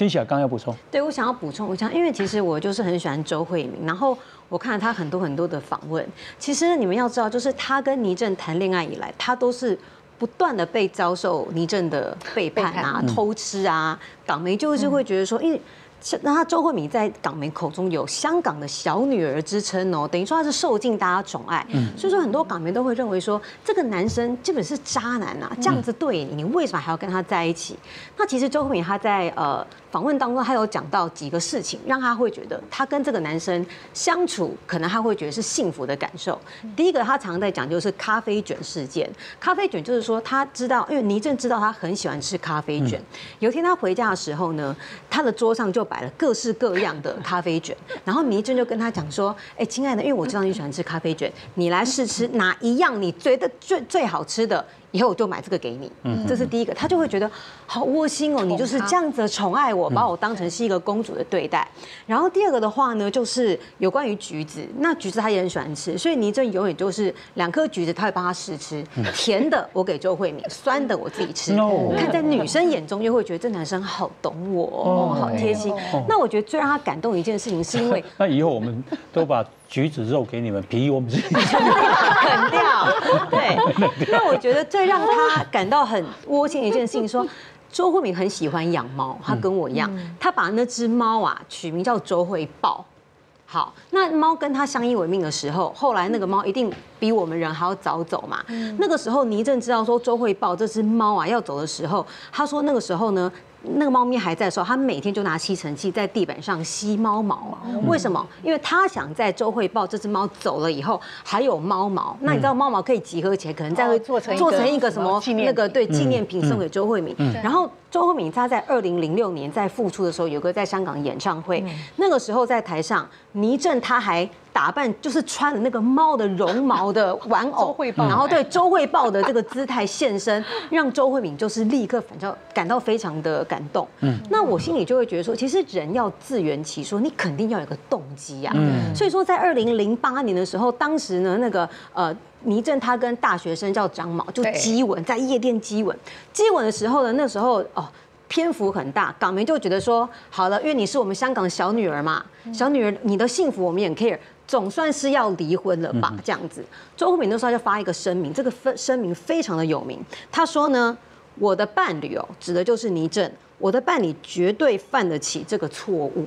欣喜啊，刚刚要补充，对我想要补充，我想，因为其实我就是很喜欢周慧敏，然后我看了他很多很多的访问，其实你们要知道，就是她跟倪震谈恋爱以来，她都是不断的被遭受倪震的背叛啊、偷吃啊，港媒就是会觉得说，因为。那他周慧敏在港媒口中有香港的小女儿之称哦，等于说她是受尽大家宠爱，所以说很多港媒都会认为说这个男生基本是渣男啊，这样子对你，你为什么还要跟他在一起？那其实周慧敏她在呃访问当中，她有讲到几个事情，让她会觉得她跟这个男生相处，可能她会觉得是幸福的感受。第一个，她常常在讲就是咖啡卷事件，咖啡卷就是说她知道，因为倪震知道她很喜欢吃咖啡卷，有一天他回家的时候呢，他的桌上就。摆了各式各样的咖啡卷，然后倪震就跟他讲说：“哎，亲爱的，因为我知道你喜欢吃咖啡卷，你来试吃哪一样你觉得最最好吃的。”以后我就买这个给你，这是第一个，他就会觉得好窝心哦，你就是这样子宠爱我，把我当成是一个公主的对待。然后第二个的话呢，就是有关于橘子，那橘子他也很喜欢吃，所以倪震永远就是两颗橘子他会帮他试吃，甜的我给周慧敏，酸的我自己吃。看在女生眼中，又会觉得这男生好懂我，好贴心。那我觉得最让他感动的一件事情，是因为 那以后我们都把。橘子肉给你们，皮我们自己啃掉。对，那我觉得最让他感到很窝心的一件事情，说周慧敏很喜欢养猫，他跟我一样，他把那只猫啊取名叫周慧豹。好，那猫跟他相依为命的时候，后来那个猫一定比我们人还要早走嘛。那个时候倪震知道说周慧豹这只猫啊要走的时候，他说那个时候呢。那个猫咪还在的时候，他每天就拿吸尘器在地板上吸猫毛。为什么？因为他想在周汇报这只猫走了以后还有猫毛。那你知道猫毛可以集合起来，可能再会做成做成一个什么那个对纪念品送给周慧敏。然后周慧敏她在二零零六年在复出的时候，有个在香港演唱会，那个时候在台上，倪震他还。打扮就是穿了那个猫的绒毛的玩偶，然后对周慧豹的这个姿态现身，让周慧敏就是立刻反正感到非常的感动。嗯，那我心里就会觉得说，其实人要自圆其说，你肯定要有个动机呀。嗯，所以说在二零零八年的时候，当时呢那个呃倪震他跟大学生叫张毛就激吻，在夜店激吻，激吻的时候呢，那时候哦篇幅很大，港媒就觉得说好了，因为你是我们香港的小女儿嘛，小女儿你的幸福我们也 care。总算是要离婚了吧？这样子，周慧敏那时候就发一个声明，这个分声明非常的有名。他说呢，我的伴侣哦，指的就是倪震，我的伴侣绝对犯得起这个错误，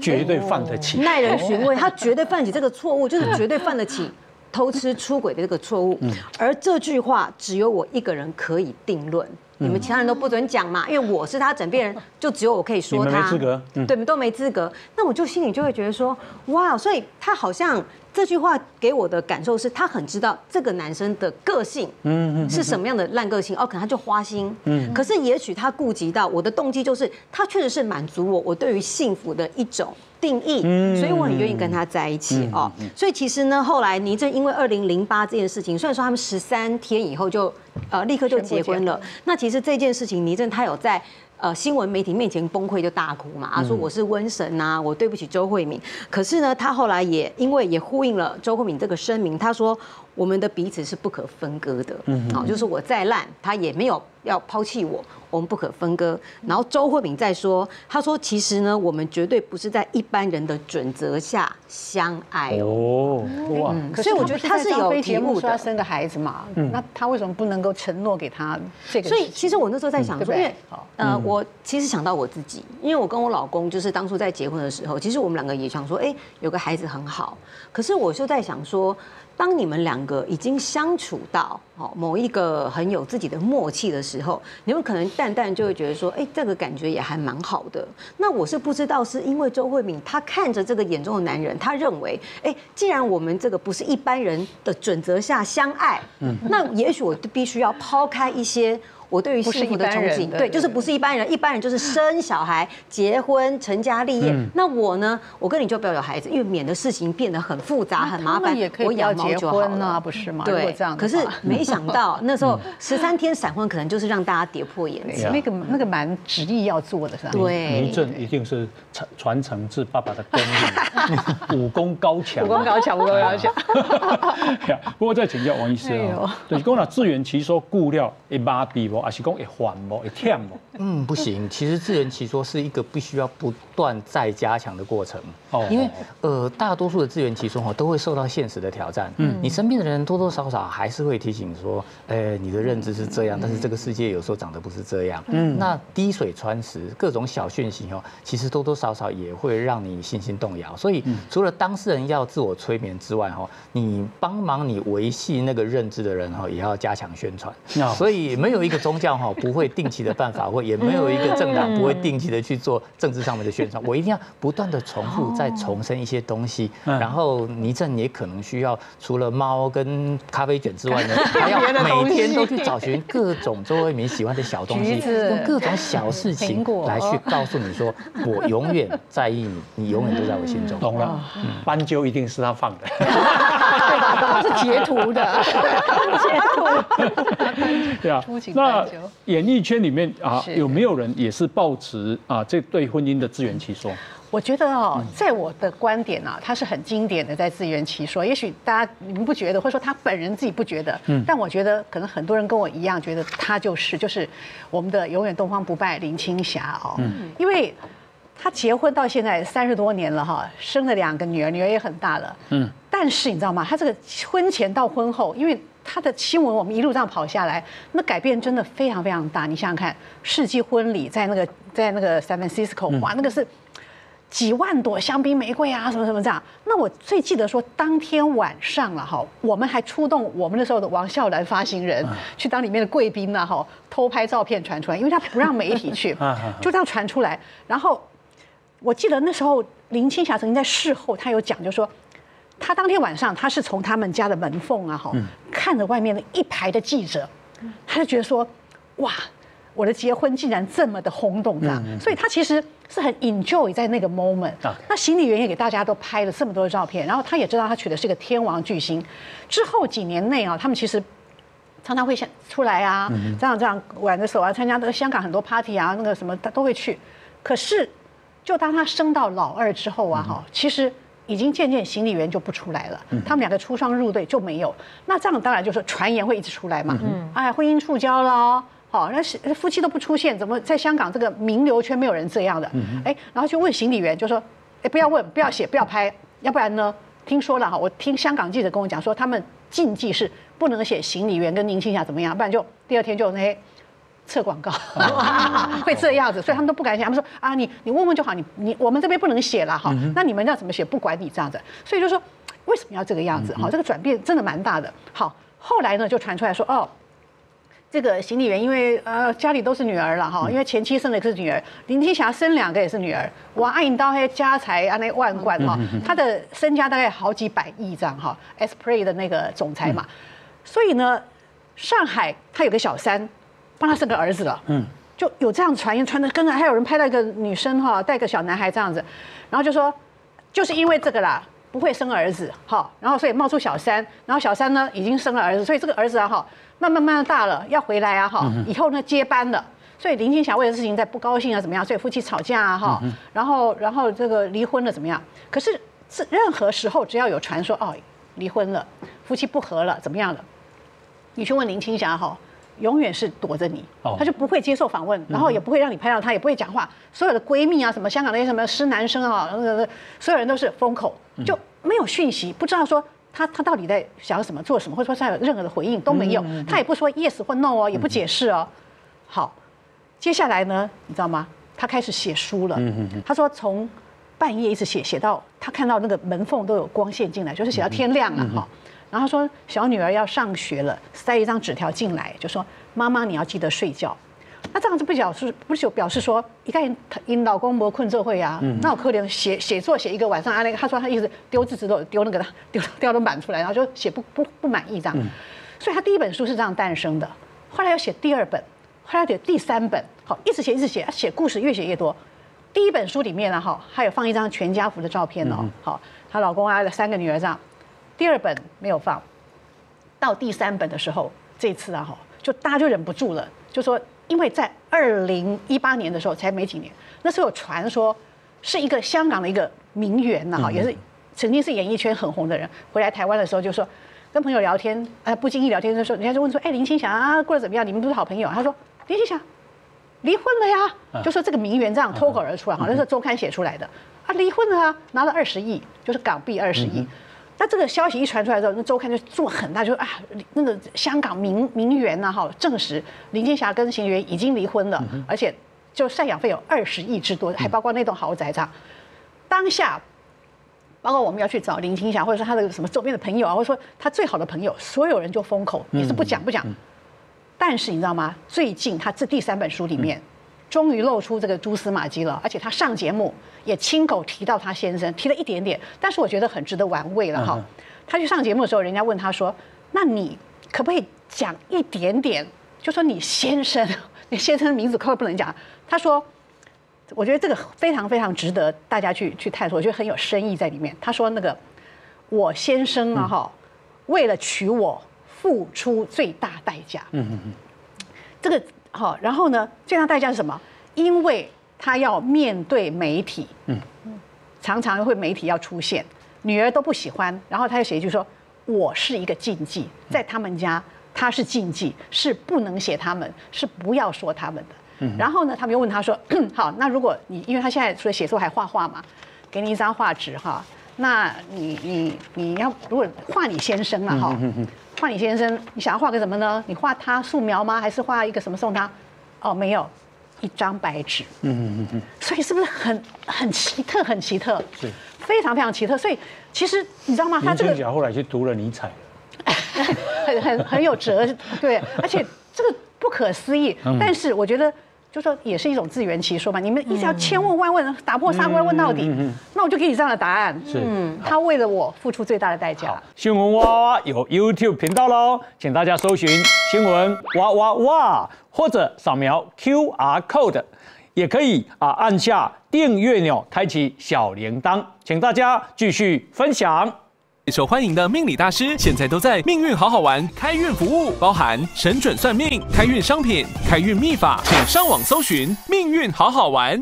绝对犯得起，耐人寻味。他绝对犯得起这个错误，就是绝对犯得起偷吃出轨的这个错误。而这句话只有我一个人可以定论。你们其他人都不准讲嘛，因为我是他枕边人，就只有我可以说他。没资格，对，们都没资格。那我就心里就会觉得说，哇，所以他好像这句话给我的感受是，他很知道这个男生的个性，嗯嗯，是什么样的烂个性。哦，可能他就花心，嗯。可是也许他顾及到我的动机，就是他确实是满足我，我对于幸福的一种。定义，所以我很愿意跟他在一起哦。所以其实呢，后来倪震因为二零零八这件事情，虽然说他们十三天以后就呃立刻就结婚了，那其实这件事情倪震他有在呃新闻媒体面前崩溃就大哭嘛，啊说我是瘟神呐，我对不起周慧敏。可是呢，他后来也因为也呼应了周慧敏这个声明，他说我们的彼此是不可分割的，嗯，好，就是我再烂，他也没有要抛弃我。我们不可分割。然后周慧敏再说，他说其实呢，我们绝对不是在一般人的准则下相爱哦。哇，所以我觉得他是有题目说要生个孩子嘛。嗯，那他为什么不能够承诺给他这个？所以其实我那时候在想说，因为呃，我其实想到我自己，因为我跟我老公就是当初在结婚的时候，其实我们两个也想说，哎，有个孩子很好。可是我就在想说。当你们两个已经相处到哦某一个很有自己的默契的时候，你们可能淡淡就会觉得说，哎，这个感觉也还蛮好的。那我是不知道是因为周慧敏她看着这个眼中的男人，她认为，哎，既然我们这个不是一般人的准则下相爱，嗯，那也许我必须要抛开一些。我对于幸福的憧憬，对，就是不是一般人，一般人就是生小孩、结婚、成家立业。那我呢？我跟你就不要有孩子，因为免得事情变得很复杂、很麻烦。我养猫就好了，不是吗？对，这样。可是没想到 那时候十三天闪婚，可能就是让大家跌破眼镜。那个那个蛮执意要做的，是吧？对，倪震一定是传传承自爸爸的功力，武功高强，武功高强，武功高强。不过再请教王医师哦，对，跟我讲自圆其说，顾料一巴比不？还是讲会烦不会忝不？嗯，不行。其实自圆其说是一个必须要不断再加强的过程。哦，因为呃，大多数的自圆其说哈都会受到现实的挑战。嗯，你身边的人多多少少还是会提醒说，哎，你的认知是这样，但是这个世界有时候长得不是这样。嗯，那滴水穿石，各种小讯息哦，其实多多少少也会让你信心动摇。所以除了当事人要自我催眠之外哈，你帮忙你维系那个认知的人哈，也要加强宣传。所以没有一个宗教哈不会定期的办法会，也没有一个政党不会定期的去做政治上面的宣传。我一定要不断的重复再重申一些东西。然后倪震也可能需要除了猫跟咖啡卷之外呢，还要每天都去找寻各种周慧敏喜欢的小东西，用各种小事情来去告诉你说，我永远在意你，你永远都在我心中。懂 了，斑鸠一定是他放的，他是截图的，截图。对啊，那演艺圈里面啊，有没有人也是抱持啊这对婚姻的自圆其说？我觉得哦，在我的观点啊，他是很经典的，在自圆其说。也许大家你们不觉得，或者说他本人自己不觉得，嗯，但我觉得可能很多人跟我一样，觉得他就是就是我们的永远东方不败林青霞哦，嗯，因为他结婚到现在三十多年了哈，生了两个女儿，女儿也很大了，嗯，但是你知道吗？他这个婚前到婚后，因为他的新闻我们一路这样跑下来，那改变真的非常非常大。你想想看，世纪婚礼在那个在那个 San Francisco，哇，那个是。几万朵香槟玫瑰啊，什么什么这样？那我最记得说，当天晚上了哈，我们还出动我们那时候的王孝兰发行人去当里面的贵宾呢哈，偷拍照片传出来，因为他不让媒体去，就这样传出来。然后我记得那时候林青霞曾经在事后，她有讲，就说她当天晚上她是从他们家的门缝啊哈，看着外面的一排的记者，她就觉得说，哇。我的结婚竟然这么的轰动，这样，所以她其实是很 enjoy 在那个 moment。那行李员也给大家都拍了这么多的照片，然后他也知道他娶的是个天王巨星。之后几年内啊，他们其实常常会想出来啊，这样这样挽着手啊，参加那个香港很多 party 啊，那个什么他都会去。可是，就当他升到老二之后啊，哈，其实已经渐渐行李员就不出来了，他们两个出双入对就没有。那这样当然就是传言会一直出来嘛，哎，婚姻触礁了。好，那是夫妻都不出现，怎么在香港这个名流圈没有人这样的？哎，然后就问行李员，就说：哎，不要问，不要写，不要拍，要不然呢？听说了哈，我听香港记者跟我讲说，他们禁忌是不能写行李员跟林青霞怎么样，不然就第二天就那些测广告，会这样子，所以他们都不敢写。他们说：啊，你你问问就好，你你我们这边不能写了哈，那你们要怎么写？不管你这样子，所以就说为什么要这个样子？哈，这个转变真的蛮大的。好，后来呢就传出来说，哦。这个行李员，因为呃家里都是女儿了哈，因为前妻生的是女儿，林青霞生两个也是女儿，哇，阿银刀黑家财啊那万贯哈，他的身家大概好几百亿这样哈，Esprit 的那个总裁嘛，所以呢，上海他有个小三，帮他生个儿子了，嗯，就有这样传言传的，跟着还有人拍到一个女生哈，带个小男孩这样子，然后就说就是因为这个啦，不会生儿子哈，然后所以冒出小三，然后小三呢已经生了儿子，所以这个儿子啊哈。慢慢慢慢大了，要回来啊哈！以后呢接班了，所以林青霞为了事情在不高兴啊，怎么样？所以夫妻吵架啊哈，然后然后这个离婚了怎么样？可是是任何时候只要有传说哦离婚了，夫妻不和了怎么样了？你去问林青霞哈，永远是躲着你，他就不会接受访问，然后也不会让你拍到他，也不会讲话。所有的闺蜜啊，什么香港那些什么师男生啊，所有人都是封口，就没有讯息，不知道说。他他到底在想什么做什么，或者说他有任何的回应都没有，他也不说 yes 或 no 哦，也不解释哦。好，接下来呢，你知道吗？他开始写书了。他说从半夜一直写写到他看到那个门缝都有光线进来，就是写到天亮了哈。然后说小女儿要上学了，塞一张纸条进来，就说妈妈你要记得睡觉。那这样子不表示不是有表示说，一看因老公没困这会啊，那我可怜写写作写一个晚上啊，那个他说他一直丢字纸都丢那个丢掉灯板出来，然后就写不不不满意这样，所以他第一本书是这样诞生的，后来又写第二本，后来写第三本，好一直写一直写，写故事越写越多。第一本书里面呢，哈还有放一张全家福的照片哦，好她老公啊三个女儿这样。第二本没有放，到第三本的时候，这次啊哈就大家就忍不住了，就说。因为在二零一八年的时候才没几年，那时候有传说是一个香港的一个名媛呐，哈，也是曾经是演艺圈很红的人，回来台湾的时候就说跟朋友聊天，哎，不经意聊天的时候，人家就问说，哎，林青霞啊，过得怎么样？你们不是好朋友？他说林青霞离婚了呀，就说这个名媛这样脱口而出啊，好像是周刊写出来的啊，离婚了啊，拿了二十亿，就是港币二十亿。那这个消息一传出来之后，那周刊就做很大，就啊，那个香港名名媛呐，哈，证实林青霞跟邢媛已经离婚了，而且就赡养费有二十亿之多，还包括那栋豪宅这样。当下，包括我们要去找林青霞，或者是他的什么周边的朋友啊，或者说他最好的朋友，所有人就封口，也是不讲不讲。但是你知道吗？最近他这第三本书里面，终于露出这个蛛丝马迹了，而且他上节目。也亲口提到他先生，提了一点点，但是我觉得很值得玩味了哈。他去上节目的时候，人家问他说：“那你可不可以讲一点点？就说你先生，你先生的名字可不能讲。”他说：“我觉得这个非常非常值得大家去去探索，我觉得很有深意在里面。”他说：“那个我先生啊哈，为了娶我付出最大代价。”嗯嗯嗯。这个好，然后呢，最大代价是什么？因为。他要面对媒体，嗯，常常会媒体要出现，女儿都不喜欢。然后他就写一句说：“我是一个禁忌，在他们家他是禁忌，是不能写他们，是不要说他们的。”嗯，然后呢，他们又问他说：“ 好，那如果你因为他现在除了写作还画画嘛，给你一张画纸哈，那你你你要如果画你先生了哈，画你先生，你想要画个什么呢？你画他素描吗？还是画一个什么送他？哦，没有。”一张白纸，嗯嗯嗯嗯，所以是不是很很奇特，很奇特？是，非常非常奇特。所以其实你知道吗？他这个后来去读了尼采，很很很有哲，对，而且这个不可思议。但是我觉得。就说也是一种自圆其说嘛，你们一直要千问万问，打破砂锅问到底，那我就给你这样的答案。是，他为了我付出最大的代价。新闻哇哇有 YouTube 频道喽，请大家搜寻新闻哇哇哇，或者扫描 QR Code，也可以啊按下订阅钮，开启小铃铛，请大家继续分享。受欢迎的命理大师，现在都在命运好好玩开运服务，包含神准算命、开运商品、开运秘法，请上网搜寻命运好好玩。